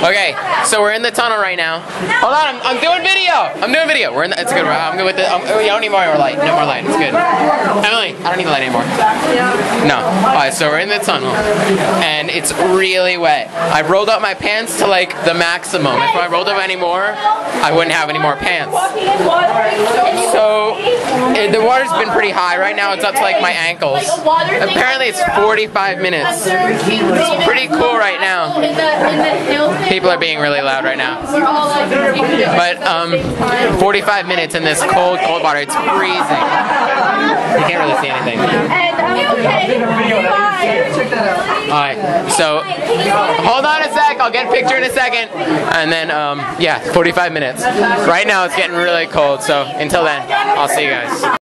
Okay, so we're in the tunnel right now. Hold on, I'm, I'm doing video. I'm doing video. We're in. The, it's a good. I'm good with it. Um, oh, don't need more light. No more light. It's good. Emily, I don't need the light anymore. No. All right, so we're in the tunnel, and it's really wet. I rolled up my pants to like the maximum. If I rolled up any more, I wouldn't have any more pants. So eh, the water's been pretty high. Right now, it's up to like my ankles. Apparently, it's 45 minutes. It's pretty cool right now. People are being really loud right now. But um, 45 minutes in this cold, cold water. It's freezing. You can't really see anything. Alright, so hold on a sec. I'll get a picture in a second. And then, um, yeah, 45 minutes. Right now it's getting really cold. So until then, I'll see you guys.